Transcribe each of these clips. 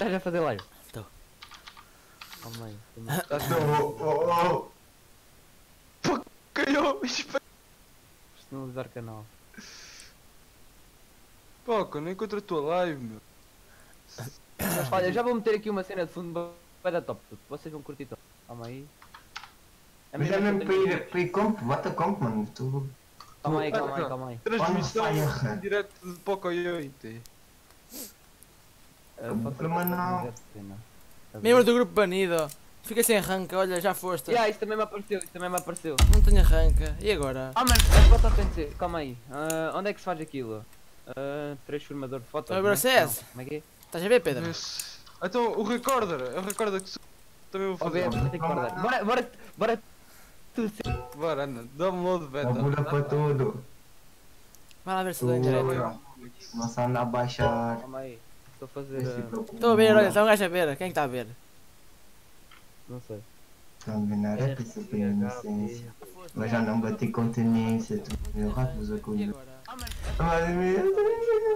estás a fazer live? Tô. Oh mãe. Estás oh, oh, oh. Caiu! Isto não usar canal. Poco, não encontro a tua live, meu. Olha, já vou meter aqui uma cena de fundo, vai dar top tudo. Vocês vão curtir top. Calma aí. A Mas é mesmo para ir, para ir comp, bota comp, mano. Tu. Calma aí, calma aí, calma aí. Transmissão em direto de Como posso- problema não. bem? Membro do grupo banido. Fica sem arranca, olha, já foste. Yeah, isso também me apareceu, isso também me apareceu. Não tenho arranca. E agora? Ah, mas a foto tem de ser. Calma aí. Ah, onde é que se faz aquilo? Ah, transformador de fotos. Agora? CS. Como é que é? Estás a ver, Pedro? Mas- Então, o recorder. É o recorder que se- também vou fazer. vou ter que guardar. Bora, bora, bora. Tu. Bora, anda. Download beta. Labura para tudo. Vai lá ver se dá em direto. Não se anda a baixar. Calma aí. Estou a fazer. Ah. Estou a ver, olha, está um gajo a ver. Quem que está a ver? não sei. Estão a enganar, que isso tem inocência. Mas já não bati com tendência, tu meu agora? Mas meu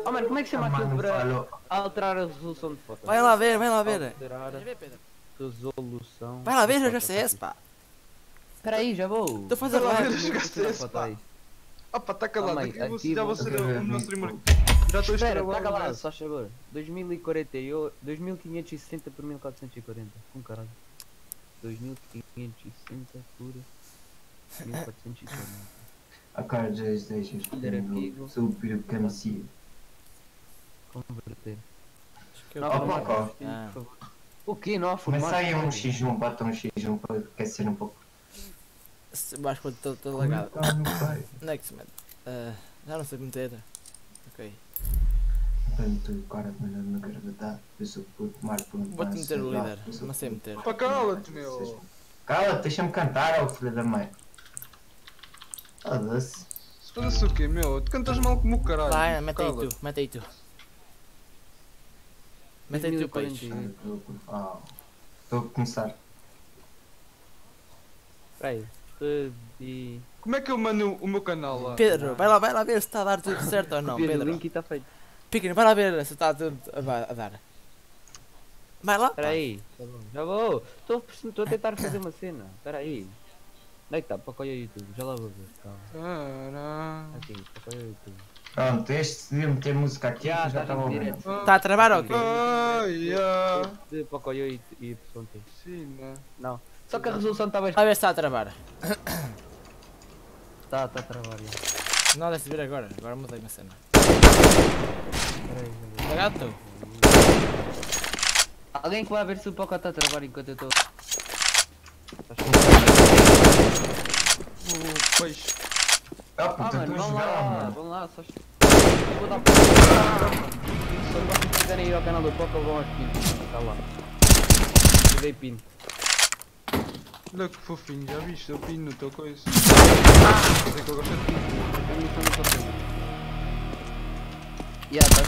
Oh, mano, como é que chama aquilo Mano, para falou. alterar a resolução de foto? Vai lá ver, vai lá ver. Alterar Estás a resolução. Vai lá ver, joga. CS, pá. Espera aí, já vou. Estou a fazer live. joga a CS, pá. aí. Opa, tá calado. Aqui eu vou- aqui já vou ser o meu streamer. Já estou a Espera, o calado, só sabor. 2048, 2560 por 1440. Com caralho. 2560 por 1440. A cara das deixas artigo. super camicia. Converter. que eu- Não, Opa, não, Ah. favor. O quê? Não há Mas formato? sai um X1, bota um X1 para aquecer um pouco. Se- Acho que estou todo lagado. É que se mete? Ah, já não sei meter. Ok. Tanto cara melhor na gravidade. Eu sou puto mar por um Vou-te meter o lá, líder. eu sei puto. meter. Opa, cala-te, meu. Cala, deixa-me cantar, ó filho da mãe. Foda-se. Se foda-se o quê, meu? Tu cantas mal como o caralho. Vai, mete aí Cala-te. tu, mete aí tu. Mete aí tu, peixe. 2040. Estou a começar. Espera aí. E... Como é que eu mando o meu canal lá? Pedro, vai lá, vai lá ver se está a dar tudo certo ou não, Pedro. link e está feito. Piquem, vai lá ver se está tudo a, a dar. Vai lá. Espera aí. Tá bom, Já vou. Estou a- a tentar fazer uma cena. Espera aí. Onde é que está? O YouTube? Já lá vou ver. Calma. Aqui, o YouTube? Pronto, este devia meter música aqui Já, já estava ouvindo. Está a travar ou quê? De Pocoyo e, e YT. Sim, né? Não. Só que a resolução estava. Vai ver se está a travar. Está, está a travar. já. Não, deve vir agora. Agora mudei uma cena. Tu? Alguém que vai ver se o Poco está a travar enquanto eu estou. O peixe. Ah, Ah, puta, mano, estou a vão jogar, lá, mano. vão lá, só. Eu vou dar. Se vocês quiserem ir ao canal do Poco, vão aos pinos. Está lá. Eu dei pino. Olha que fofinho, já viste? Eu pino no teu coisa. Mas é que eu gosto de pino. A missão não está feita. Yeah, tá